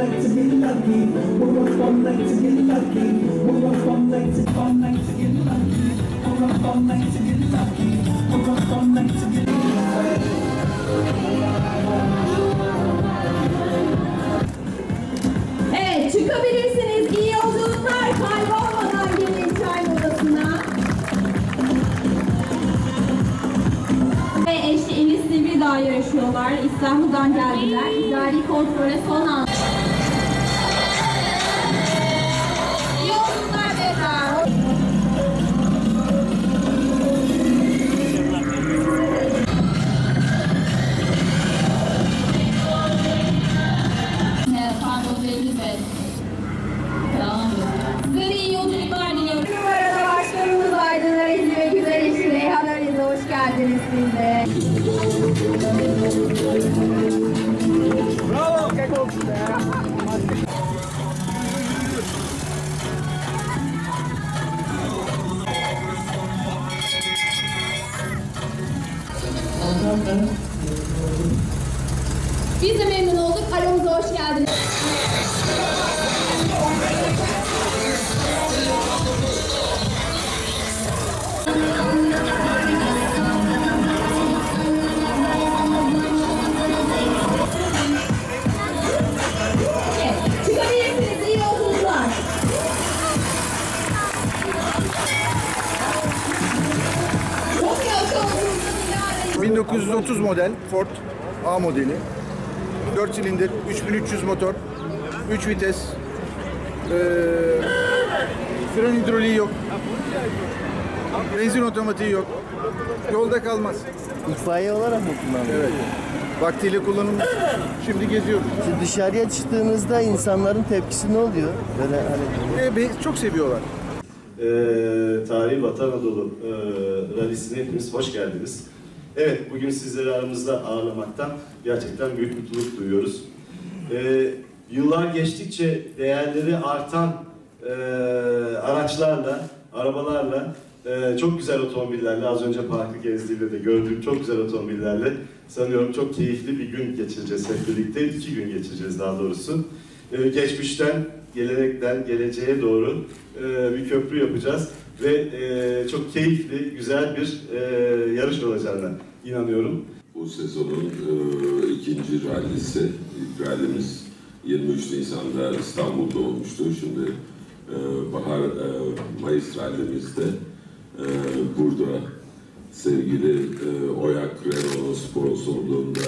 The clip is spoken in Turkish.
like to get lucky. We're up all night to get lucky. We're up all night to all get lucky. We're up all night to get lucky. We're up all night to get lucky. Enis Sivridağ yarışıyorlar. İstanbul'dan geldiler. İdari kontrole son an. Biz de memnun olduk. Aramıza hoş geldiniz. 1930 model Ford A modeli. 4 silindir, 3300 motor, 3 vites. Ee, fren hidroliği yok. Benzin otomatiği yok. Yolda kalmaz. İtfaiye olarak mı kullanılıyor? Evet. Vaktiyle kullanılmış. Şimdi geziyoruz. Şimdi dışarıya çıktığınızda insanların tepkisi ne oluyor? Böyle hani Ee, çok seviyorlar. e, Tarihi Batı Anadolu e, Rally'sine hepiniz hoş geldiniz. Evet, bugün sizleri aramızda ağırlamaktan gerçekten büyük mutluluk duyuyoruz. E, yıllar geçtikçe değerleri artan e, araçlarla, arabalarla, e, çok güzel otomobillerle, az önce parkı gezdiğimde de gördüğüm çok güzel otomobillerle sanıyorum çok keyifli bir gün geçireceğiz hep birlikte. iki gün geçireceğiz daha doğrusu. E, geçmişten, gelenekten, geleceğe doğru e, bir köprü yapacağız ve e, çok keyifli, güzel bir e, yarış olacağına inanıyorum. Bu sezonun e, ikinci rallisi, ilk rallimiz 23 Nisan'da İstanbul'da olmuştu. Şimdi e, bahar, e, Mayıs rallimizde e, burada sevgili e, Oyak Renault sponsorluğunda